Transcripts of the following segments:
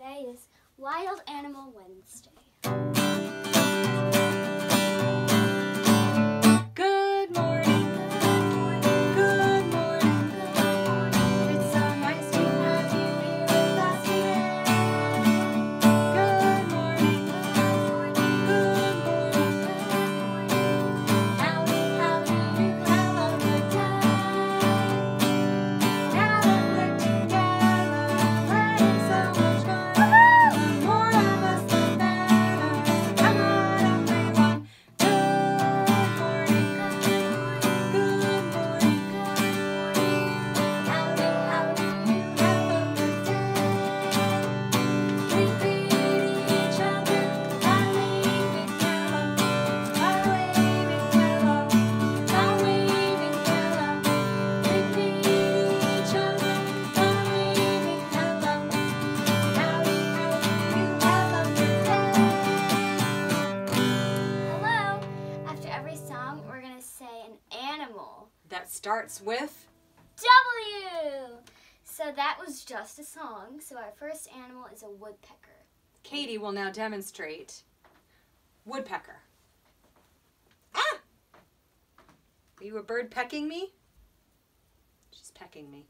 Today is Wild Animal Wednesday. Starts with W! So that was just a song. So our first animal is a woodpecker. Katie will now demonstrate woodpecker. Ah! Are you a bird pecking me? She's pecking me.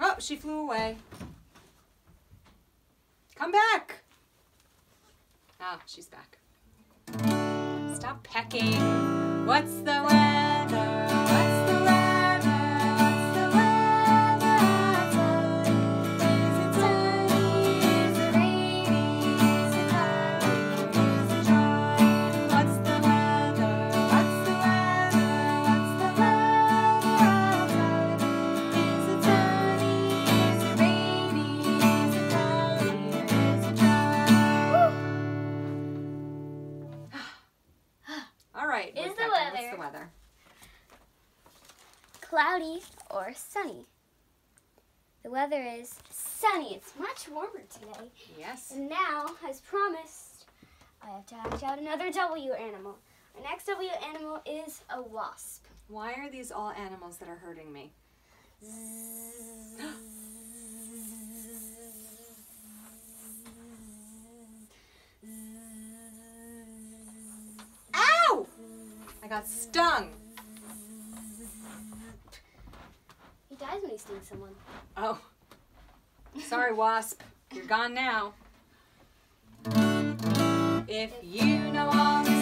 Oh, she flew away. Come back. Ah, she's back. Stop pecking. What's the weather? What's the weather? Cloudy or sunny? The weather is sunny. It's much warmer today. Yes. And now, as promised, I have to act out another W animal. Our next W animal is a wasp. Why are these all animals that are hurting me? Got stung. He dies when he stings someone. Oh. Sorry, wasp. You're gone now. If you know all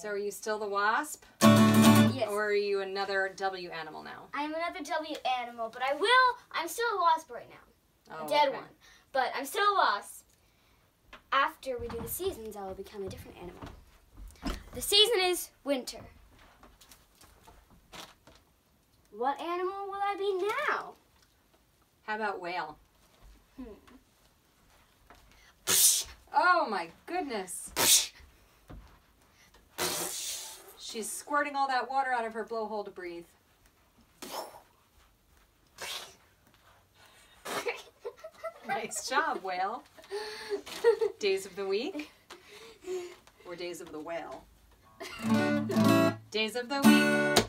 So are you still the wasp? yes. Or are you another W animal now? I'm another W animal, but I will. I'm still a wasp right now. Oh, a dead okay. one. But I'm still a wasp. After we do the seasons, I will become a different animal. The season is winter. What animal will I be now? How about whale? Hmm. Oh my goodness. She's squirting all that water out of her blowhole to breathe. Nice job, whale. Days of the week or days of the whale? Days of the week.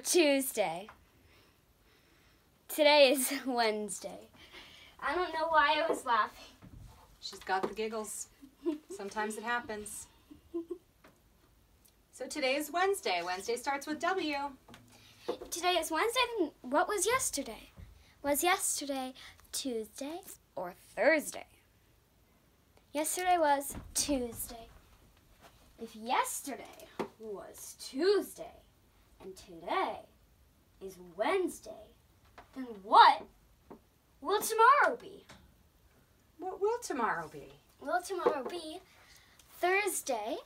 Tuesday. Today is Wednesday. I don't know why I was laughing. She's got the giggles. Sometimes it happens. So today is Wednesday. Wednesday starts with W. Today is Wednesday. Then what was yesterday? Was yesterday Tuesday or Thursday? Yesterday was Tuesday. If yesterday was Tuesday and today is Wednesday, then what will tomorrow be? What will tomorrow be? Will tomorrow be Thursday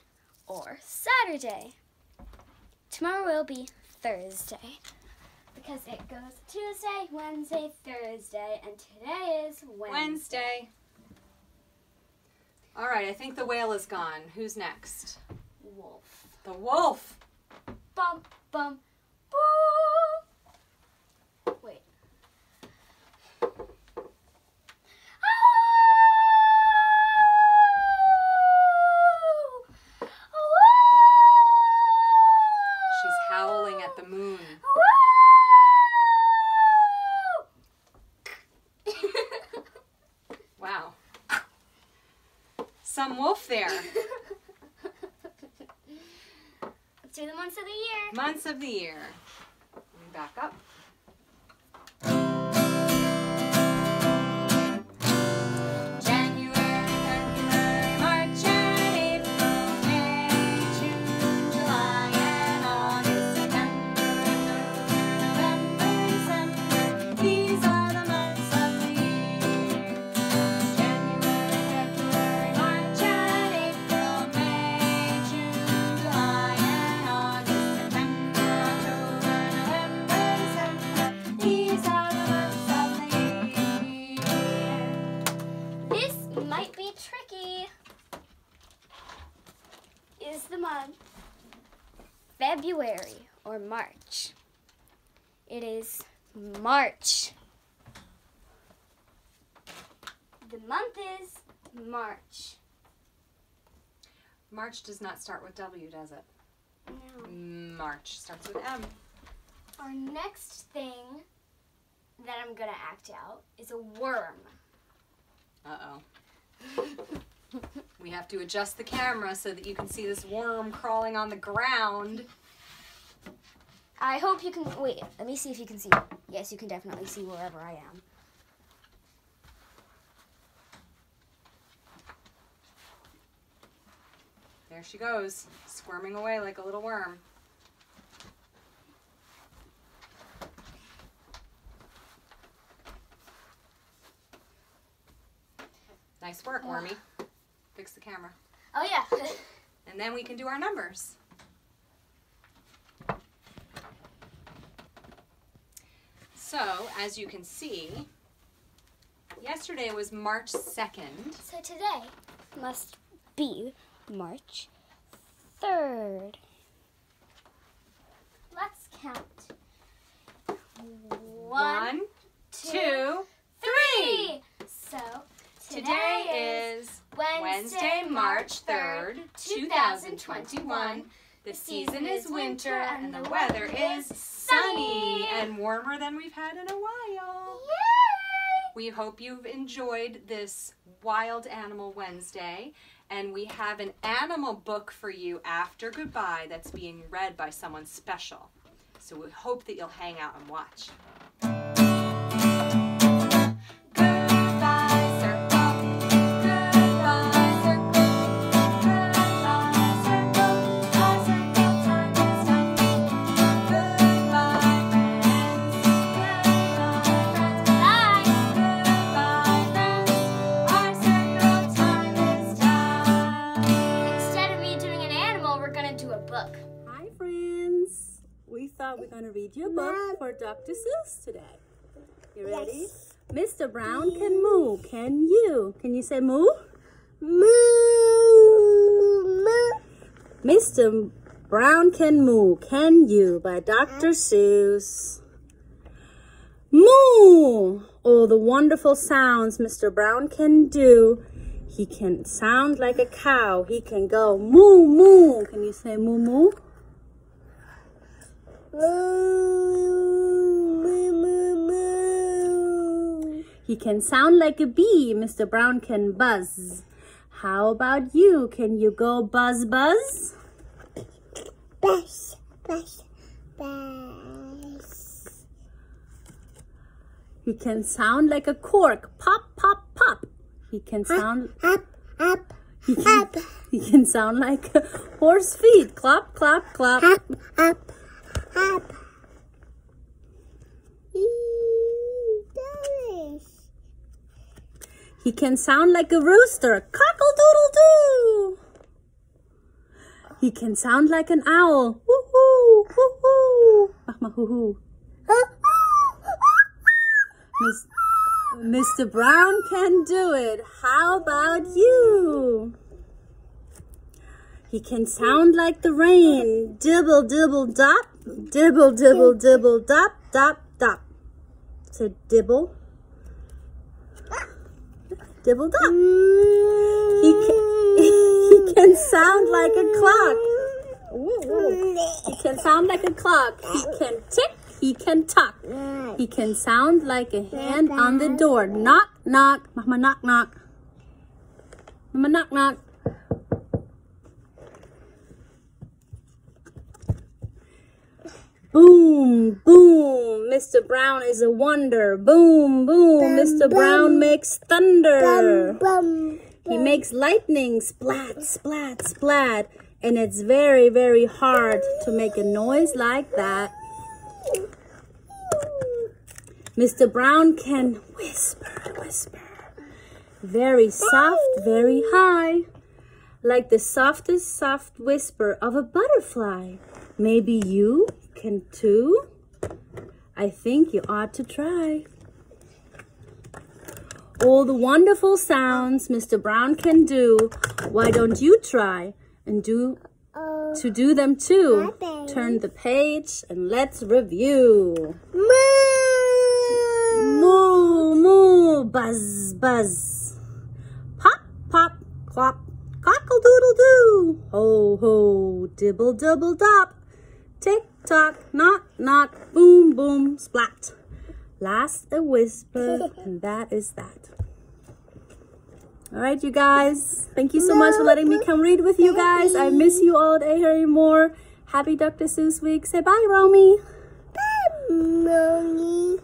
or Saturday? Tomorrow will be Thursday because it goes Tuesday, Wednesday, Thursday, and today is Wednesday. Wednesday. All right, I think the whale is gone. Who's next? Wolf. The wolf. Bum bum boom. Wait. Oh. She's howling at the moon. Oh. Wow. Some wolf there. Let's do the months of the year. Months of the year. Let me back up. February or March? It is March. The month is March. March does not start with W, does it? Now, March starts with M. our next thing that I'm gonna act out is a worm. Uh oh. We have to adjust the camera so that you can see this worm crawling on the ground. I hope you can. Wait, let me see if you can see. Yes, you can definitely see wherever I am. There she goes, squirming away like a little worm. Nice work, Wormy. Fix the camera. Oh, yeah. And then we can do our numbers. So, as you can see, yesterday was March 2nd. so today must be March 3rd. Let's count. One, two, three. So Today is Wednesday, March 3rd, 2021. The season is winter and the weather is sunny and warmer than we've had in a while. Yay! We hope you've enjoyed this Wild Animal Wednesday. And we have an animal book for you after goodbye that's being read by someone special. So we hope that you'll hang out and watch. Your book for Dr. Seuss today. You ready? Mr. Brown can moo. Can you? Can you say moo? Moo, moo. Mr. Brown Can Moo, Can You by Dr. Seuss. Moo! Oh, the wonderful sounds Mr. Brown can do. He can sound like a cow. He can go moo moo. Can you say moo moo? Moo, moo, moo, moo. He can sound like a bee. Mr. Brown can buzz. How about you? Can you go buzz buzz? Buzz, buzz, buzz. He can sound like a cork. Pop, pop, pop. He can sound Up, up, he can, up, he can sound like horse feet. Clop, clop, clop. up, up, up. He can sound like a rooster. Cockle doodle doo. He can sound like an owl. Woo hoo, woo hoo. Mama hoo hoo. Mr. Brown can do it. How about you? He can sound like the rain. Dibble dibble dop. Dibble dibble dibble dop dop dop. So dibble. Dibble dop. He can, he can sound like a clock. He can sound like a clock. He can tick. He can talk. He can sound like a hand on the door. Knock, knock. Mama, knock, knock. Mama, knock, knock. Boom, boom. Mr. Brown is a wonder. Boom, boom. Mr. Brown makes thunder. Bum, He makes lightning splat, splat, splat. And it's very, very hard to make a noise like that. Mr. Brown can whisper, whisper. Very soft, very high. Like the softest soft whisper of a butterfly. Maybe you can too? I think you ought to try. All the wonderful sounds Mr. Brown can do. Why don't you try and do to do them too? Turn the page and let's review. moo. Moo, moo, buzz, buzz. Pop, pop, clop, cockle doodle doo. Ho, ho, dibble double dop. Tick tock, knock, knock, boom, boom, splat. Last a whisper, and that is that. All right, you guys. Thank you so much for letting me come read with you guys. I miss you all day, Harry Moore. Happy Dr. Seuss week. Say bye, Romy. Mommy.